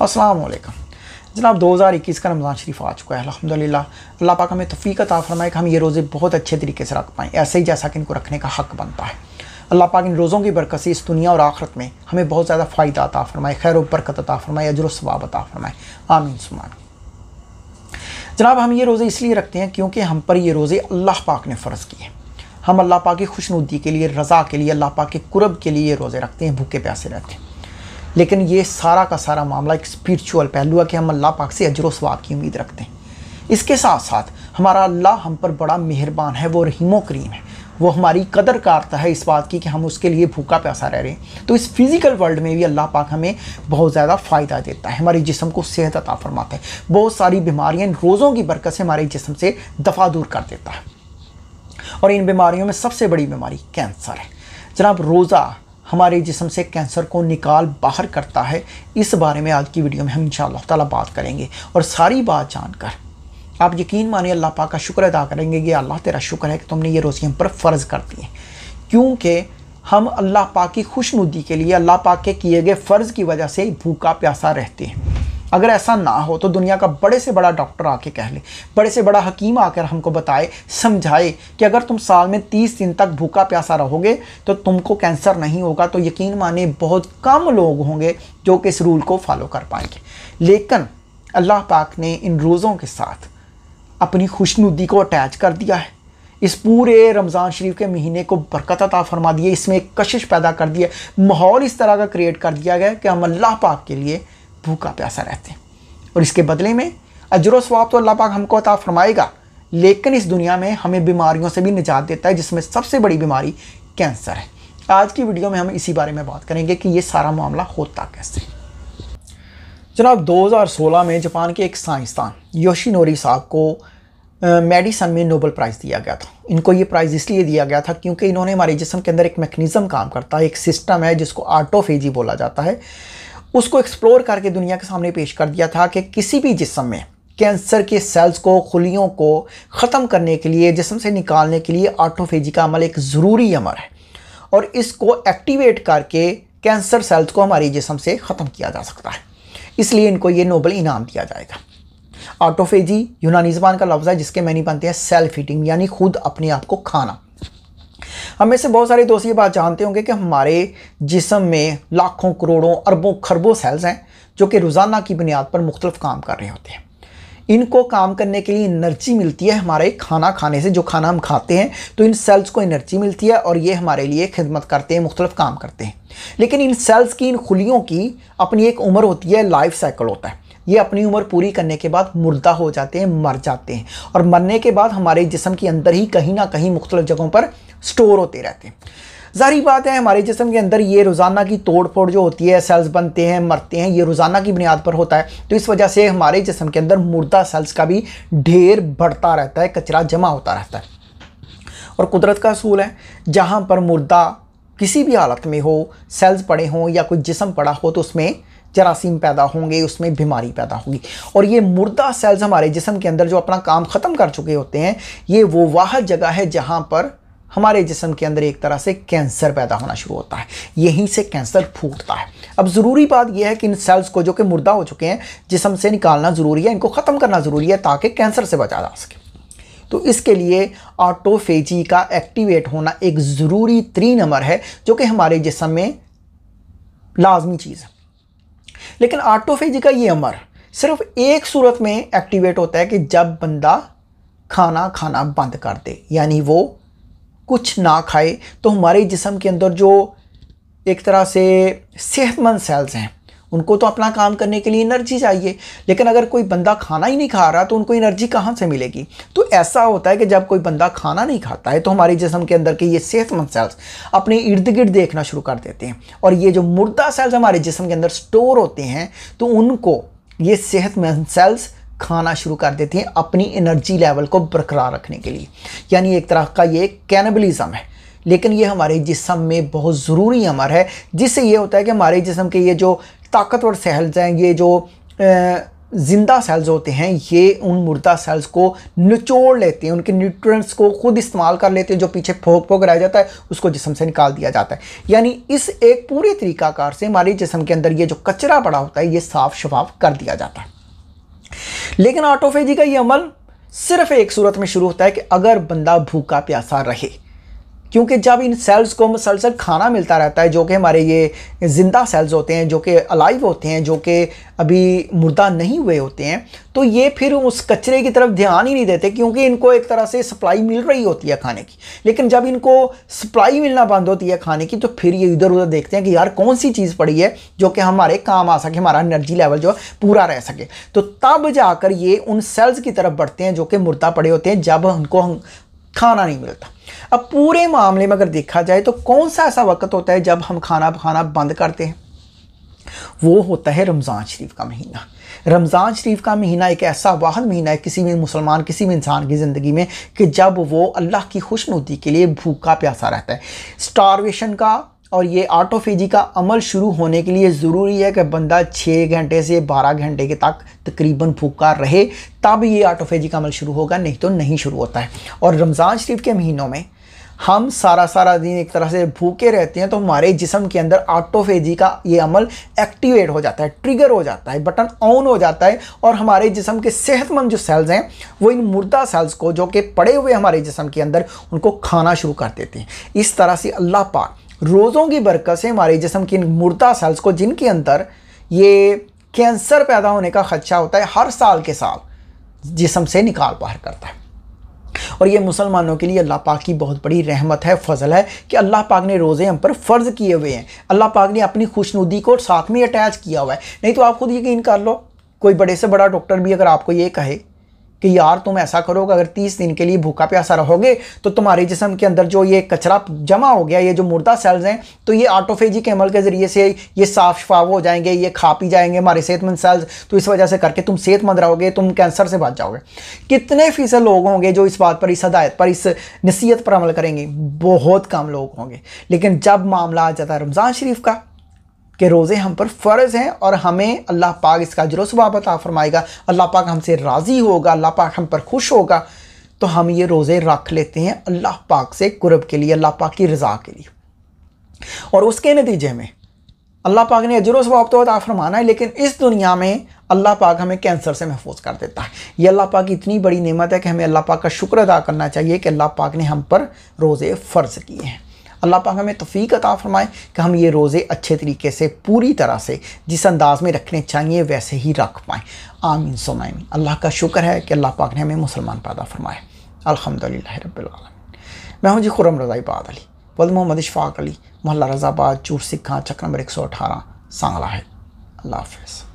वालेकुम जनाब 2021 का रमज़ान शरीफ आ चुका है, अल्हम्दुलिल्लाह। अल्लाह पाक हमें तफ़ीक अता फरमाए कि हम ये रोज़े बहुत अच्छे तरीके से रख पाएँ, ऐसे ही जैसा कि इनको रखने का हक़ बनता है। अल्लाह पाक इन रोज़ों की बरकत से इस दुनिया और आखरत में हमें बहुत ज़्यादा फ़ायदा अता फरमाए, खैर बरकत अता फरमाए, अजर सवाब अता फरमाए। आमीन सुमान जनाब, हम ये रोज़े इसलिए रखते हैं क्योंकि हम पर ये रोज़े अल्लाह पाक ने फ़र्ज़ किए हम अल्लाह पाक की खुशनुदी के लिए, रज़ा के लिए, अल्लाह पाक के कुरब के लिए ये रोज़े रखते हैं, भूखे प्यासे रहते हैं। लेकिन ये सारा का सारा मामला एक स्पिरिचुअल पहलू है कि हम अल्लाह पाक से अजर स्वाब की उम्मीद रखते हैं। इसके साथ साथ हमारा अल्लाह हम पर बड़ा मेहरबान है, वो रहीमो करीम है। वो हमारी कदर करता है इस बात की कि हम उसके लिए भूखा प्यासा रह रहे हैं। तो इस फ़िज़िकल वर्ल्ड में भी अल्लाह पाक हमें बहुत ज़्यादा फ़ायदा देता है, हमारे जिसम को सेहत अता फरमाता है। बहुत सारी बीमारियाँ रोज़ों की बरकत से हमारे जिसम से दफ़ा दूर कर देता है। और इन बीमारियों में सबसे बड़ी बीमारी कैंसर है। जनाब रोज़ा हमारे जिसम से कैंसर को निकाल बाहर करता है, इस बारे में आज की वीडियो में हम इन ताला बात करेंगे। और सारी बात जानकर आप यकीन मानिए, अल्लाह पाक का शुक्र अदा करेंगे कि अल्लाह तेरा शुक्र है कि तुमने ये रोज़ी हम पर फ़र्ज़ कर दिए क्योंकि हम अल्लाह पाक की खुशनुदी के लिए, अल्लाह पाक के किए गए फ़र्ज़ की वजह से भूखा प्यासा रहते हैं। अगर ऐसा ना हो तो दुनिया का बड़े से बड़ा डॉक्टर आके कह ले, बड़े से बड़ा हकीम आकर हमको बताए, समझाए कि अगर तुम साल में तीस दिन तक भूखा प्यासा रहोगे तो तुमको कैंसर नहीं होगा तो यकीन माने बहुत कम लोग होंगे जो कि इस रूल को फॉलो कर पाएँगे। लेकिन अल्लाह पाक ने इन रोज़ों के साथ अपनी खुशनुदी को अटैच कर दिया है। इस पूरे रमज़ान शरीफ के महीने को बरकत अता फरमा दिए इसमें एक कशिश पैदा कर दी है, माहौल इस तरह का क्रिएट कर दिया गया कि हम अल्लाह पाक के लिए भूखा प्यासा रहते हैं। और इसके बदले में, अजर स्वाब तो अल्लाह पाक हमको अता फरमाएगा, लेकिन इस दुनिया में हमें बीमारियों से भी निजात देता है, जिसमें सबसे बड़ी बीमारी कैंसर है। आज की वीडियो में हम इसी बारे में बात करेंगे कि ये सारा मामला होता कैसे जनाब 2016 में जापान के एक साइंसदान, योशीनोरी साहब को मेडिसन में नोबल प्राइज़ दिया गया था। इनको ये प्राइज़ इसलिए दिया गया था क्योंकि इन्होंने हमारे जिसम के अंदर एक मैकेनिज़्म काम करता है, एक सिस्टम है जिसको आर्टोफेजी बोला जाता है। उसको एक्सप्लोर करके दुनिया के सामने पेश कर दिया था कि किसी भी जिसम में कैंसर के सेल्स को, खुलियों को ख़त्म करने के लिए, जिसम से निकालने के लिए आटोफेजी का अमल एक ज़रूरी अमल है। और इसको एक्टिवेट करके कैंसर सेल्स को हमारे जिसम से ख़त्म किया जा सकता है। इसलिए इनको ये नोबल इनाम दिया जाएगा। आटोफेजी यूनानी जबान का लफ्ज़ है, जिसके मैनी बनते हैं सेल्फ हीटिंग यानी खुद अपने आप को खाना। हम में से बहुत सारे दोस्त ये बात जानते होंगे कि हमारे जिसम में लाखों, करोड़ों, अरबों, खरबों सेल्स हैं, जो कि रोज़ाना की बुनियाद पर मुख्तलिफ़ काम कर रहे होते हैं। इनको काम करने के लिए एनर्जी मिलती है हमारे खाना खाने से, जो खाना हम खाते हैं तो इन सेल्स को एनर्जी मिलती है और ये हमारे लिए खिदमत करते हैं, मुख्तलिफ़ काम करते हैं। लेकिन इन सेल्स की, इन खुलियों की अपनी एक उम्र होती है लाइफ साइकिल होता है। ये अपनी उम्र पूरी करने के बाद मुर्दा हो जाते हैं, मर जाते हैं। और मरने के बाद हमारे जिसम के अंदर ही कहीं ना कहीं मुख्तलिफ़ जगहों पर स्टोर होते रहते हैं। जारी बात है, हमारे जिसम के अंदर ये रोज़ाना की तोड़ फोड़ जो होती है सेल्स बनते हैं, मरते हैं, ये रोज़ाना की बुनियाद पर होता है। तो इस वजह से हमारे जिसम के अंदर मुर्दा सेल्स का भी ढेर बढ़ता रहता है, कचरा जमा होता रहता है। और कुदरत का असूल है, जहाँ पर मुर्दा किसी भी हालत में हो सेल्स पड़े हों या कोई जिसम पड़ा हो तो उसमें जरासीम पैदा होंगे, उसमें बीमारी पैदा होगी। और ये मुर्दा सेल्स हमारे जिसम के अंदर जो अपना काम ख़त्म कर चुके होते हैं, ये वो वाह जगह है जहाँ पर हमारे जिसम के अंदर एक तरह से कैंसर पैदा होना शुरू होता है। यहीं से कैंसर फूटता है। अब ज़रूरी बात यह है कि इन सेल्स को जो कि मुर्दा हो चुके हैं, जिसम से निकालना ज़रूरी है, इनको ख़त्म करना ज़रूरी है ताकि कैंसर से बचा जा सके। तो इसके लिए ऑटोफेजी का एक्टिवेट होना एक ज़रूरी त्री नंबर है, जो कि हमारे जिसम में लाजमी चीज़ है। लेकिन ऑटोफेजी का ये अमर, सिर्फ़ एक सूरत में एक्टिवेट होता है कि जब बंदा खाना खाना बंद कर दे, यानी वो कुछ ना खाए तो हमारे जिसम के अंदर जो एक तरह से सेहतमंद सेल्स हैं उनको तो अपना काम करने के लिए एनर्जी चाहिए। लेकिन अगर कोई बंदा खाना ही नहीं खा रहा तो उनको एनर्जी कहाँ से मिलेगी? तो ऐसा होता है कि जब कोई बंदा खाना नहीं खाता है तो हमारे जिसम के अंदर के ये सेहतमंद सेल्स अपने इर्द गिर्द देखना शुरू कर देते हैं। और ये जो मुर्दा सेल्स हमारे जिसम के अंदर स्टोर होते हैं तो उनको ये सेहतमंद सेल्स खाना शुरू कर देते हैं अपनी एनर्जी लेवल को बरकरार रखने के लिए। यानी एक तरह का ये कैनबलिज़म है। लेकिन ये हमारे जिसम में बहुत ज़रूरी अमर है, जिससे ये होता है कि हमारे जिसम के ये जो ताकतवर सेल्स हैं ये जो ज़िंदा सेल्स होते हैं, ये उन मुर्दा सेल्स को निचोड़ लेते हैं, उनके न्यूट्रिएंट्स को खुद इस्तेमाल कर लेते हैं, जो पीछे फोक फोक रह जाता है, उसको जिसम से निकाल दिया जाता है। यानी इस एक पूरे तरीकाकार से हमारे जिसम के अंदर ये जो कचरा पड़ा होता है, ये साफ़ शफाफ कर दिया जाता है। लेकिन ऑटोफेजी का ये अमल सिर्फ़ एक सूरत में शुरू होता है कि अगर बंदा भूखा प्यासा रहे क्योंकि जब इन सेल्स को मुसलसल खाना मिलता रहता है, जो कि हमारे ये ज़िंदा सेल्स होते हैं, जो कि अलाइव होते हैं, जो कि अभी मुर्दा नहीं हुए होते हैं तो ये फिर उस कचरे की तरफ़ ध्यान ही नहीं देते क्योंकि इनको एक तरह से सप्लाई मिल रही होती है खाने की। लेकिन जब इनको सप्लाई मिलना बंद होती है खाने की तो फिर ये इधर उधर देखते हैं कि यार कौन सी चीज़ पड़ी है, जो कि हमारे काम आ सके, हमारा एनर्जी लेवल जो पूरा रह सके। तो तब जाकर ये उन सेल्स की तरफ़ बढ़ते हैं, जो कि मुर्दा पड़े होते हैं, जब उनको खाना नहीं मिलता। अब पूरे मामले में अगर देखा जाए तो कौन सा ऐसा वक्त होता है जब हम खाना खाना बंद करते हैं? वो होता है रमज़ान शरीफ का महीना। रमज़ान शरीफ का महीना एक ऐसा वाहन महीना है किसी भी मुसलमान, किसी भी इंसान की ज़िंदगी में कि जब वो अल्लाह की खुशनुदी के लिए भूखा प्यासा रहता है। स्टारवेशन का और ये ऑटोफेजी का अमल शुरू होने के लिए ज़रूरी है कि बंदा छः घंटे से बारह घंटे के तक तकरीबन भूखा रहे, तब ये ऑटोफेजी का अमल शुरू होगा, नहीं तो नहीं शुरू होता है। और रमज़ान शरीफ के महीनों में हम सारा सारा दिन एक तरह से भूखे रहते हैं तो हमारे जिसम के अंदर ऑटोफेजी का ये अमल एक्टिवेट हो जाता है ट्रिगर हो जाता है बटन ऑन हो जाता है और हमारे जिसम के सेहतमंद जो सेल्स हैं, वो इन मुर्दा सेल्स को जो कि पड़े हुए हमारे जिसम के अंदर, उनको खाना शुरू कर देते हैं। इस तरह से अल्लाह पाक रोज़ों की बरकत से हमारे जिसम की मुर्दा सेल्स को, जिनके अंदर ये कैंसर पैदा होने का खदशा होता है, हर साल के साल जिसम से निकाल बाहर करता है। और ये मुसलमानों के लिए अल्लाह पाक की बहुत बड़ी रहमत है, फजल है कि अल्लाह पाक ने रोज़े हम पर फ़र्ज़ किए हुए हैं। अल्लाह पाक ने अपनी खुशनुदी को साथ में अटैच किया हुआ है। नहीं तो आप खुद यकीन कर लो, कोई बड़े से बड़ा डॉक्टर भी अगर आपको ये कहे कि यार तुम ऐसा करोगे, अगर तीस दिन के लिए भूखा प्यासा रहोगे तो तुम्हारे जिसम के अंदर जो ये कचरा जमा हो गया, ये जो मुर्दा सेल्स हैं तो ये ऑटोफेजी के अमल के ज़रिए से ये साफ़ शफाव हो जाएँगे, ये खा पी जाएँगे हमारे सेहतमंद सेल्स तो इस वजह से करके तुम सेहतमंद रहोगे, तुम कैंसर से बच जाओगे। कितने फ़ीसद लोग होंगे जो इस बात पर, इस हदायत पर, इस नसीहत पर अमल करेंगे? बहुत कम लोग होंगे। लेकिन जब मामला आ जाता है रमज़ान शरीफ का कि रोज़े हम पर फ़र्ज़ हैं और हमें अल्लाह पाक इसका जरो सवाबत फरमाएगा अल्लाह पाक हमसे राज़ी होगा अल्लाह पाक हम पर खुश होगा तो हम ये रोज़े रख लेते हैं अल्लाह पाक से कुरब के लिए अल्लाह पाक की रज़ा के लिए और उसके नतीजे में अल्लाह पाक ने अजर सवाब तो अता फरमाना है लेकिन इस दुनिया में अल्लाह पाक हमें कैंसर से महफूज कर देता है ये अल्लाह पाक की इतनी बड़ी नेमत है कि हमें अल्लाह पाक का शुक्र अदा करना चाहिए कि अल्लाह पाक ने हम पर रोज़े फ़र्ज़ किए हैं अल्लाह पाक हमें तफ़ीक अता फ़रमाए कि हम ये रोज़े अच्छे तरीके से, पूरी तरह से जिस अंदाज़ में रखने चाहिए, वैसे ही रख पाएँ। आमीन, सोमाइन। अल्लाह का शुक्र है कि अल्लाह पाक ने हमें मुसलमान पैदा फरमाए अलहमदिल्ला रबालमीन मैं हूँ जी खुरम रज़ाई बाद अली, वल मोहम्मद इशफ़ाक अली, मोहल्ला रज़ाबाद, चूर सिखा चक नंबर एक सौ अठारह, सांगला है। अल्लाह हाफ़